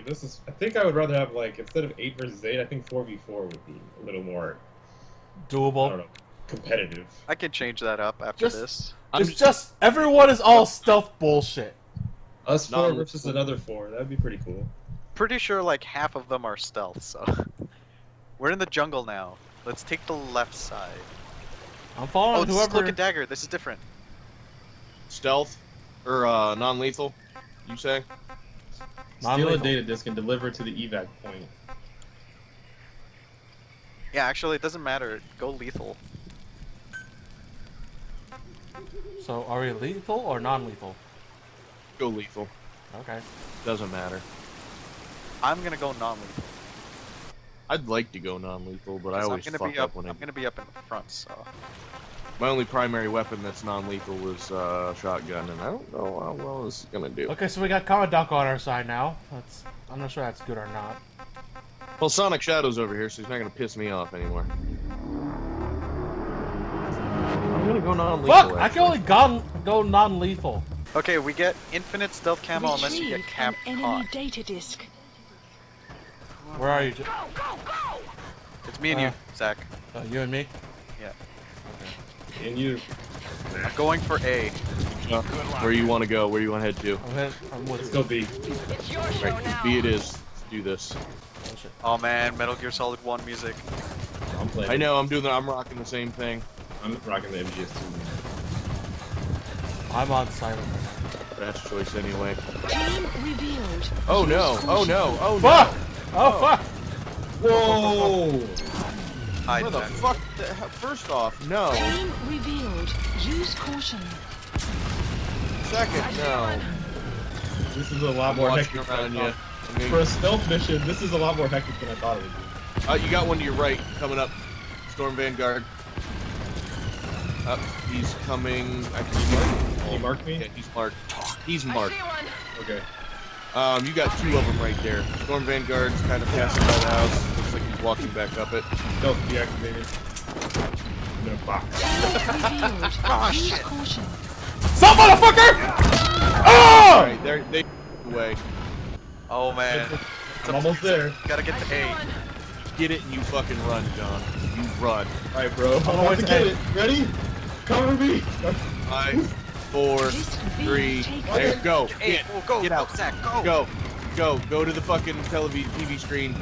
Like, this is. I think I would rather have like instead of eight versus eight, I think four v four would be a little more. I don't Doable. know, competitive. I can change that up after Just- this. It's just everyone is all stealth bullshit. Us four Non- versus another four. That'd be pretty cool. Pretty sure like half of them are stealth, so. We're in the jungle now. Let's take the left side. I'm Oh, following this is whoever. Cloak and Dagger. This is different. stealth or uh, non-lethal. You say? Steal a data disk and deliver it to the evac point. Yeah, actually, it doesn't matter. Go lethal. So are we lethal or non-lethal? Go lethal. Okay. Doesn't matter. I'm gonna go non-lethal. I'd like to go non-lethal, but I 'cause always I'm gonna fuck be up up. when I. I'm gonna be up in the front, so. My only primary weapon that's non-lethal was uh, shotgun, and I don't know how well this is gonna do. Okay, so we got Commandant on our side now. That's. I'm not sure that's good or not. Well, Sonic Shadow's over here, so he's not gonna piss me off anymore. I'm gonna go non-lethal. Fuck! I can only go, go non-lethal. Okay, we get infinite stealth camo unless you get Retrieve capped an enemy hot. data disk. Where are you? J- It's me and Uh. you, Zach. Uh, you and me. And you. I'm going for A. Uh, where you want to go? Where you want to head to? I'm, hit, I'm with Let's go B. Right, B it is. Let's do this. Oh. Oh man, Metal Gear Solid 1 music. I'm playing. I know. I'm doing. The, I'm rocking the same thing. I'm rocking the MGS2. I'm on silent right Best choice anyway. Team revealed. Oh no! Oh no! Oh now. Fuck! no! Oh, fuck! Whoa! Hide Where the Zach. fuck? The, first off, no. Team revealed. Use caution. Second, no. This is a lot I'm more hectic. than I you. thought. I mean, For a stealth mission, this is a lot more hectic than I thought it would be. uh, you got one to your right coming up. Storm Vanguard. Up. He's coming. I can see Can you mark me? Yeah, he's marked. He's marked. Okay. Um, you got two of them right there. Storm Vanguard's kind of passing by the house. Looks like he's walking back up it. Stealth deactivated. I'm gonna box. Revealed. Oh, shit. caution. Stop, motherfucker! Ah! Oh! Alright, they're they away. Oh man. I'm almost there. Gotta get the A. Get it and you fucking run, John. You run. Alright, bro. I'm about it's to get it. Ready? Cover me! Five, four, This will be three. taken. There, go. A, Get, go, get out. go, Zach, go. Go. Go. Go to the fucking television TV screen.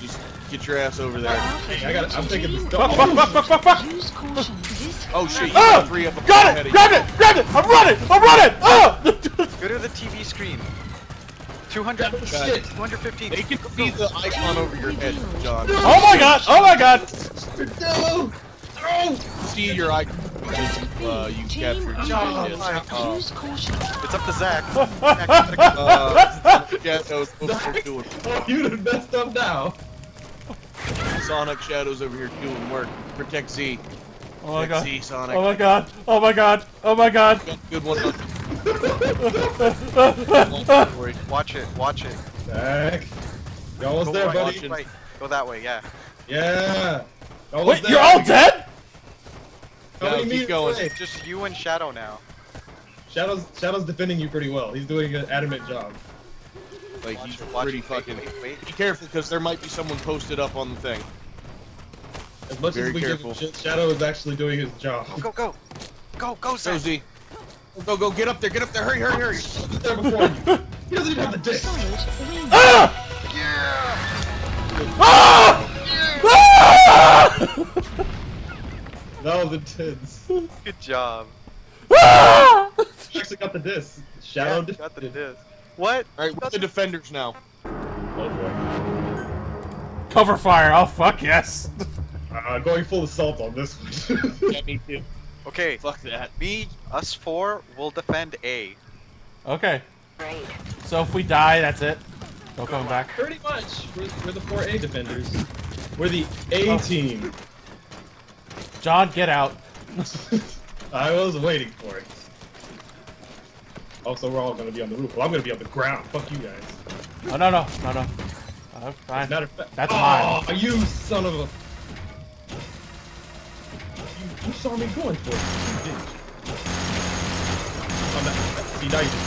Just get your ass over there. I got I'm taking this Fuck, fuck, fuck, fuck, fuck, fuck! Use caution. This Oh shit, you Ah! got three of Got it! of Grabbed you. it! Grabbed it! I'm running! I'm running! Oh! Go to the TV screen. 200, Oh, shit. 215. They can see the icon over your head, John. oh my god! Oh my god! No! No! See your icon. Uh, you Team captured revealed. Genius. Uh, It's up to Zach. uh, Shadows over doing Oh, you done messed up now. Sonic Shadows over here doing work. Protect Z. Oh my god! Z, Sonic. Oh my god! Oh my god! Oh my god! Good one. Don't. Watch it, watch it. Back. You almost Go there, right, buddy. go right. Go that way, yeah. Yeah. You almost Wait, there. you're all dead? How No, keep going. away? Just you and Shadow now. Shadow's Shadow's defending you pretty well. He's doing an adamant job. Like Watch he's it, watch pretty it. Fucking. wait, wait. Be careful, because there might be someone posted up on the thing. As much Very as we careful. give shit, Shadow is actually doing his job. Go, go. Go, go, Go Zach. Z. Go, go, get up there, get up there, hurry, hurry, hurry. He's there before you. He doesn't even have the dick. Solid win. Ah! Yeah. Ah! Ah! That was intense. Good job. Ah! He actually got the disc. Shadow Yeah, disc. got the disc. What? Alright, we're the defenders now. Oh boy. Cover fire! Oh fuck yes! Uh, going full assault on this one. Yeah, me too. Okay, Fuck that. me, us four will defend A. Okay. Great. So if we die, that's it. No coming back. Pretty much. We're, we're the 4A defenders. We're the A Oh. team. John, get out. I was waiting for it. Also, we're all gonna be on the roof. Well, I'm gonna be on the ground. Fuck you guys. Oh no no no no. Oh, fine. Matter of fact, That's oh, mine. you son of a. You, you saw me going for it. You did. Oh, no. See, now you just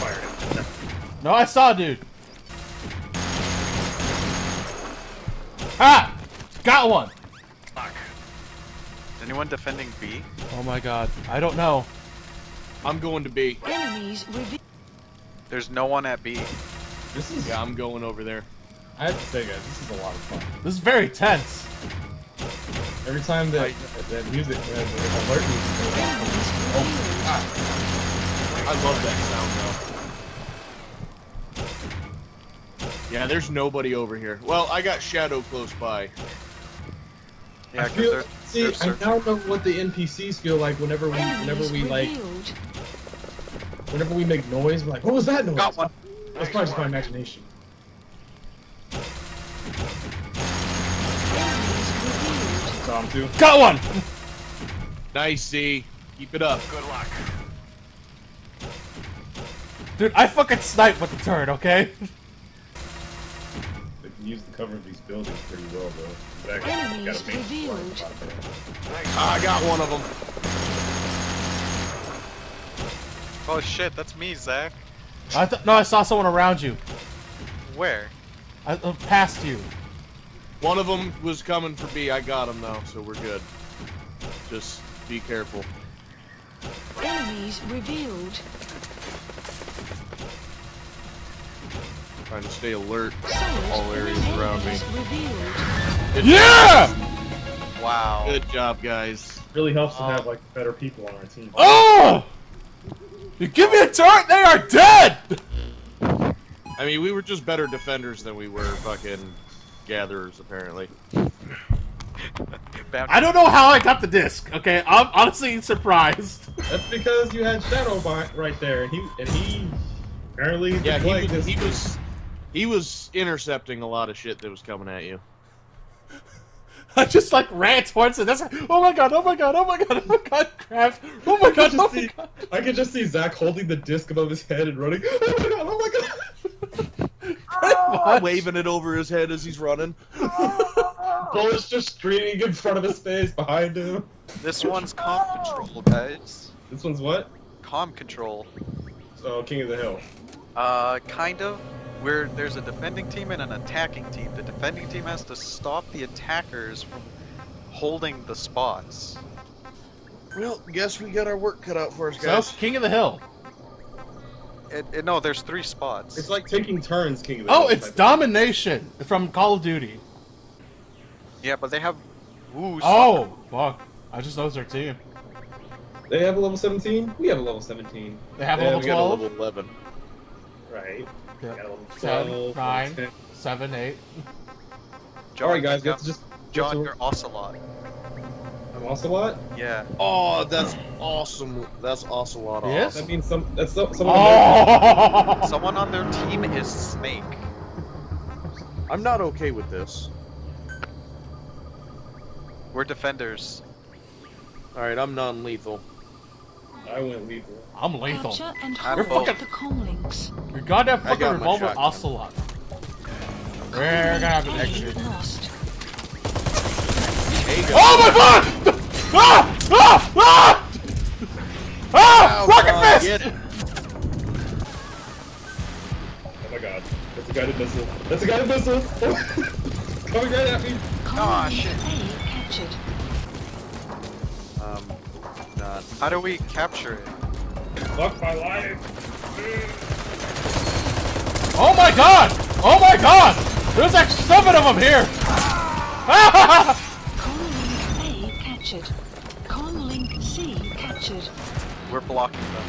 fired it. No, I saw, dude. Ah! Got one! Is anyone defending B? Oh my god. I don't know. I'm going to B. Enemies revealed. There's no one at B. This is. Yeah, I'm going over there. I have to say, guys, this is a lot of fun. This is very tense. Every time that I- that music, uh, the alert music goes off, Enemies revealed. I love that sound though. Yeah, there's nobody over here. Well, I got Shadow close by. Yeah, I feel, they're, see, they're I searching. now know what the NPCs feel like whenever we, whenever we like, revealed. Whenever we make noise. We're like, what was that noise? Got one. That's probably just my imagination. Tom too. Got one! Nice, Z. Keep it up. Good luck. Dude, I fucking snipe with the turret, okay? They can use the cover of these buildings pretty well, though. Exactly. Enemies revealed. a lot of it. Ah, I got one of them. Oh shit, that's me, Zach. I th no, I saw someone around you. Where? I uh, past you. One of them was coming for me. I got him though, so we're good. Just be careful. Enemies revealed. Trying to stay alert. Solid. All areas around me. Enemies revealed. Yeah! Wow. Good job, guys. Really helps to Uh, have like better people on our team. Oh! You give me a turret, they are dead! I mean, we were just better defenders than we were fucking gatherers, apparently. I don't know how I got the disc, okay? I'm honestly surprised. That's because you had Shadow right there, and he and he apparently Yeah, he was, he was he was intercepting a lot of shit that was coming at you. I just like ran towards it. That's like, oh my god, oh my god, oh my god, oh my god, crap. Oh my god, just oh my see- god. I could just see Zach holding the disc above his head and running. Oh my god! Oh my god! Pretty. Waving it over his head as he's running. Bullets just streaming in front of his face, behind him. This one's comm control, guys. This one's what? Comm control. Oh, King of the Hill. Uh, kind of. Where there's a defending team and an attacking team. The defending team has to stop the attackers from holding the spots. Well, guess we got our work cut out for us, So, guys. King of the Hill. It, it- no, there's three spots. It's like taking turns, King of the oh, Hill. Oh, it's type of- Domination from Call of Duty. yeah, but they have. Ooh, Oh, fuck. I just know it's their team. They have a level 17. We have a level 17. They have a Yeah, level we got a level 11. Right. Yeah. Got a level 10, 12. 9, 10. 7, 8. John, Alright, guys, you let's just. John, just- you're Ocelot. I'm Ocelot. Yeah. Oh, that's awesome. That's Ocelot. Yes? That means some. That's some, someone. Oh! Someone on their team is Snake. I'm not okay with this. We're defenders. Alright, I'm non-lethal. I went lethal. I'm lethal. Capture and I'm hold both. the comlinks. Your goddamn I fucking got revolver. Ocelot. We're gonna have an exit. lost. Hey. Oh my god! Ah! Ah! Ah! Ah! Ow, Rocket God, fist! get. Oh my god. That's a guided missile. That's a guided missile. Coming right at me. Comlink shit. A captured. Um, not. How do we capture it? Fuck my life. Oh my god! Oh my god! There's like seven of them here! Ah! Comlink A captured. Comlink C captured. We're blocking them.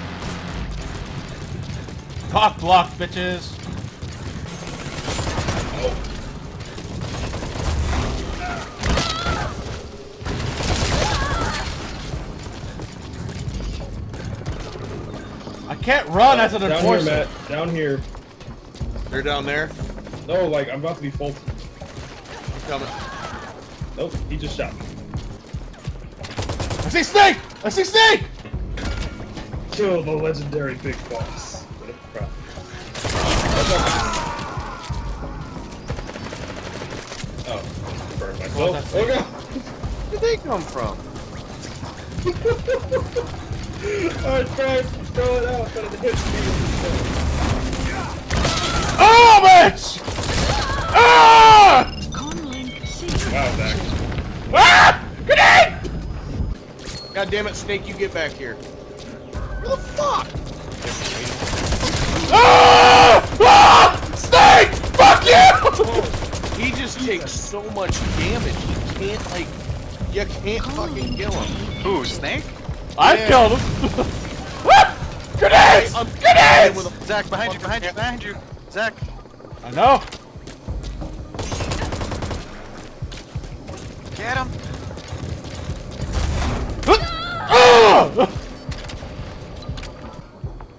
Cock block, bitches! I can't run as an Down here, enforcer. Matt. Down here. They're down there. No, like I'm about to be full. I'm coming. Nope, he just shot me. I see Snake! I see Snake! Kill the legendary big boss. What a crap. Oh, burned Well, myself. Oh god. Where did they come from? I tried to throw it out, but it hit me. Oh, bitch! Ah! Wow, back. Ah! Grenade! God damn it, Snake, you get back here. What the fuck? Ah! Ah! Snake! Fuck you! Oh, he just takes so much damage, you can't, like, you can't fucking kill him. Who, Snake? I Yeah. killed him. Grenades! I'm Grenades! Zach, behind you, behind you, behind you! Zach! I know. Get him! Ah!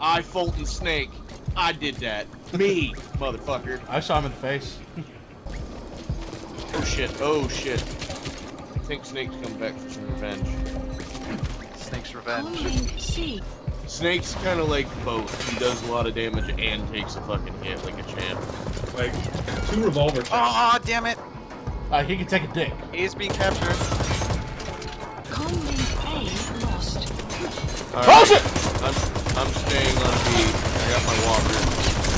I Fulton Snake. I did that. Me, motherfucker. I shot him in the face. Oh shit. Oh shit. I think Snake's coming back for some revenge. Snake's revenge. Snake's kind of like both. He does a lot of damage and takes a fucking hit like a champ. Like two revolver shots. Oh, damn it! Uh, he can take a dick. A is being captured. Calling A lost. Oh shit! I'm, I'm staying on B. I got my walker.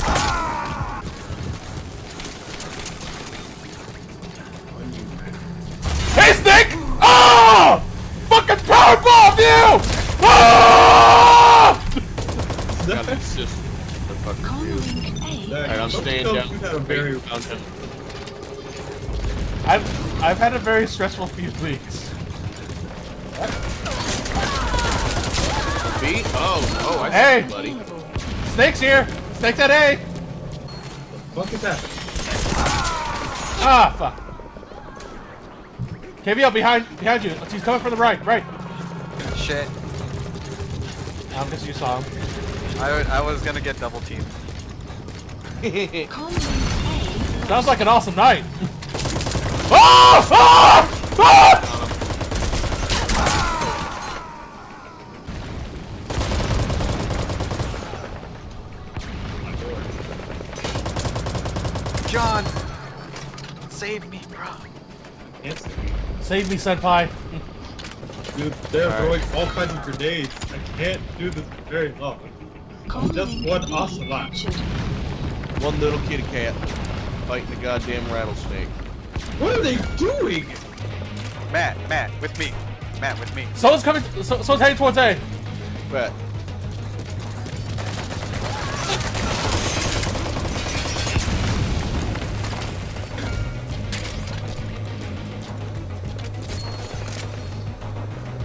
Hey, I'm don't staying tell down. me You had a very Wait, found him. I've I've had a very stressful few weeks. B? Oh, oh, I see Hey! you, buddy. Snake's here. Snake's at A. fuck is that? Ah, fuck. KVL behind behind you. He's coming from the right. Right. Shit. I'm guessing you saw him. I, I was gonna get double teamed. Calling A. Sounds like an awesome night. oh! Oh! Oh! John! Save me, bro. Can't. Save me, senpai. Dude, they're Alright. throwing all kinds of grenades. I can't do this very long. Calling Just one B ocelot. Captured. One little kitty cat fighting a goddamn rattlesnake. What are they doing? Matt, Matt, with me. Matt, with me. Someone's coming. So, someone's heading towards A. Bet.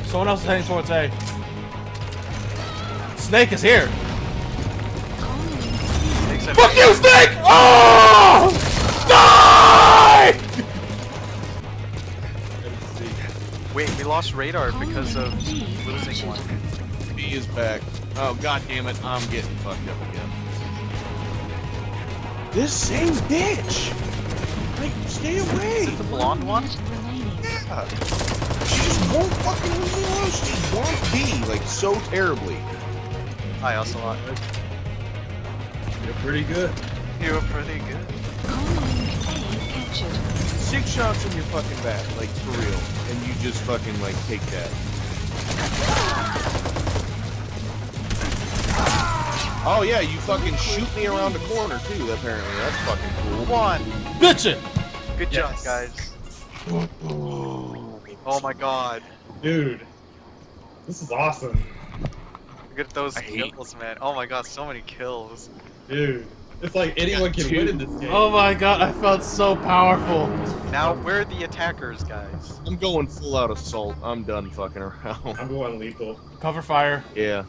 Someone else is heading towards A. Snake is here. Fuck you, Snake! Ah! Oh! Die! Wait, we lost radar because of losing one. B is back. Oh god damn it, I'm getting fucked up again. This same bitch! Like, stay away! The blonde one? Minute remaining. Yeah. She just won't fucking leave me alone. She wants B, like, so terribly. Hi, Ocelot. You're pretty good. You're pretty good. Calling A captured. Six shots in your fucking back, like, for real. And you just fucking, like, take that. Oh yeah, you fucking shoot me around the corner too, apparently. That's fucking cool. One! Bitchin'. Good Yes. job, guys. Oh my god. Dude. This is awesome. Look at those I hate- kills, man. Oh my god, so many kills. Dude. It's like anyone can two. win in this game. Oh my god, I felt so powerful. Now, we're the attackers, guys. I'm going full out assault. I'm done fucking around. I'm going lethal. Cover fire. yeah.